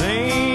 same.